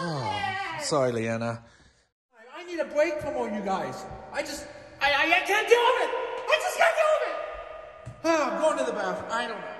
Oh, sorry, Leanna. I need a break from all you guys. I just, I, I, I can't deal with it. I just can't deal with it. Ah, oh, I'm going to the bathroom. I don't know.